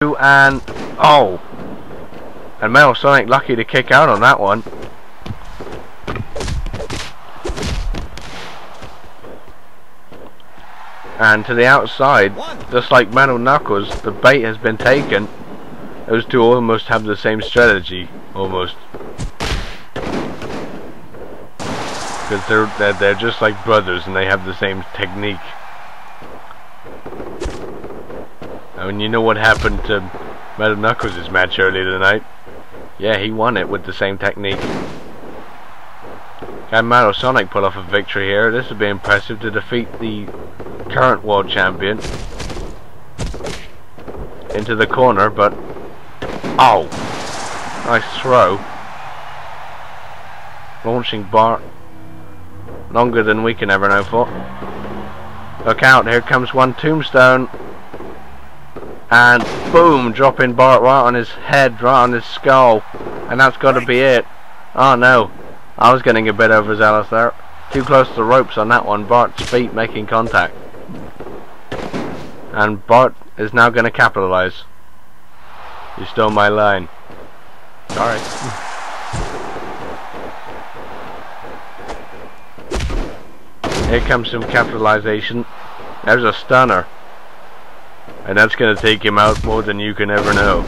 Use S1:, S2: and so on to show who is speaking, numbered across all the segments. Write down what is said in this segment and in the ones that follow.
S1: and oh. And Metal Sonic lucky to kick out on that one. And to the outside just like Metal Knuckles the bait has been taken. Those two almost have the same strategy almost. Because they're, they're they're just like brothers and they have the same technique I mean, you know what happened to Metal Knuckles' match earlier tonight? Yeah, he won it with the same technique. Can Metal Sonic pull off a victory here? This would be impressive to defeat the current world champion into the corner, but oh, nice throw, launching Bart longer than we can ever know for. Look out! Here comes one tombstone and boom dropping Bart right on his head right on his skull. And that's got to be it. Oh no. I was getting a bit overzealous there. Too close to the ropes on that one. Bart's feet making contact. And Bart is now going to capitalize. You stole my line. Sorry. Here comes some capitalization. There's a stunner and that's going to take him out more than you can ever know.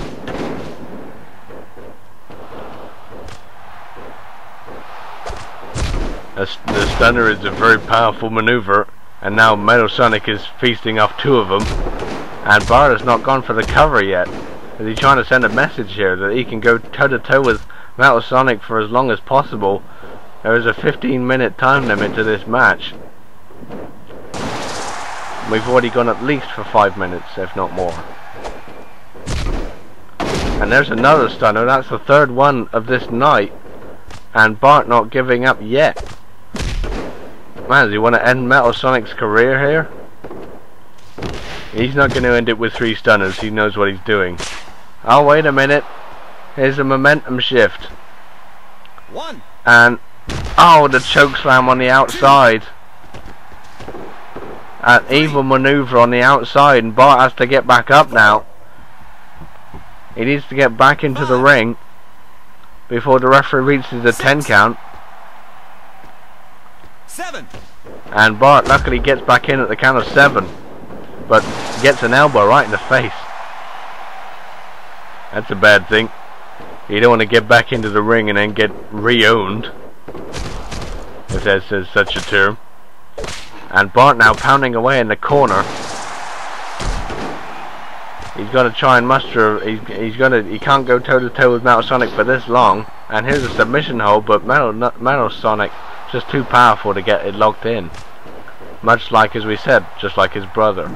S1: The stunner is a very powerful maneuver, and now Metal Sonic is feasting off two of them. And Bart has not gone for the cover yet. Is he trying to send a message here that he can go toe to toe with Metal Sonic for as long as possible? There is a 15 minute time limit to this match. We've already gone at least for five minutes, if not more. And there's another stunner. That's the third one of this night. And Bart not giving up yet. Man, does he want to end Metal Sonic's career here? He's not going to end it with three stunners. He knows what he's doing. Oh, wait a minute. Here's a momentum shift.
S2: One.
S1: And, oh, the choke slam on the outside an evil maneuver on the outside and Bart has to get back up now. He needs to get back into the ring before the referee reaches the 10 count.
S2: Seven.
S1: And Bart luckily gets back in at the count of 7 but gets an elbow right in the face. That's a bad thing. You don't want to get back into the ring and then get re-owned. If there's such a term. And Bart now pounding away in the corner. He's to try and muster. He's, to. He can't go toe to toe with Metal Sonic for this long. And here's a submission hold, but Metal Metal Sonic just too powerful to get it locked in. Much like as we said, just like his brother.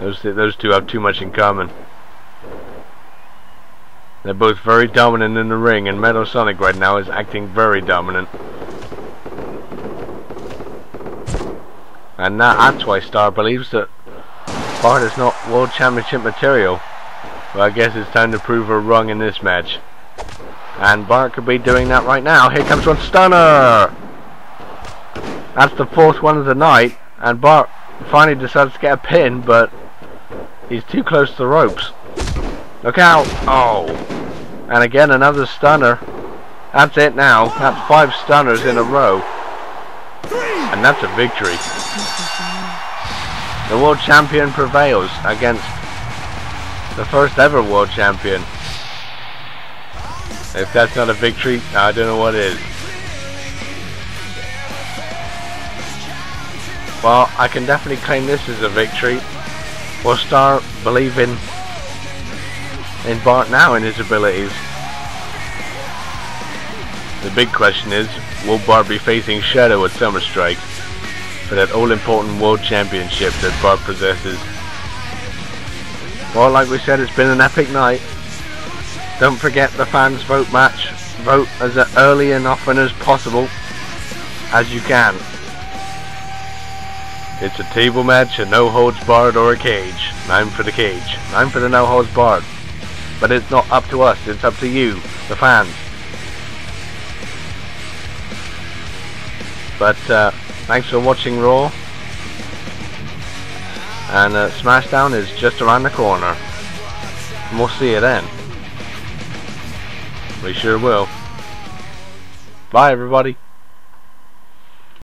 S1: Those those two have too much in common. They're both very dominant in the ring, and Metal Sonic right now is acting very dominant. And that that's why Star believes that Bart is not World Championship material. Well, I guess it's time to prove her wrong in this match. And Bart could be doing that right now. Here comes one stunner! That's the fourth one of the night. And Bart finally decides to get a pin, but he's too close to the ropes. Look out! Oh! And again another stunner. That's it now. That's five stunners in a row. And that's a victory. The world champion prevails against the first ever world champion. If that's not a victory, I don't know what is. Well, I can definitely claim this as a victory. We'll start believing in Bart now and his abilities. The big question is, will Bart be facing Shadow at Summer Strike for that all-important World Championship that Bart possesses? Well, like we said, it's been an epic night. Don't forget the fans vote match. Vote as early and often as possible as you can. It's a table match, a no holds barred or a cage. I'm for the cage. I'm for the no holds barred. But it's not up to us, it's up to you, the fans. But uh, thanks for watching Raw. And uh, Smashdown is just around the corner. And we'll see you then. We sure will. Bye everybody.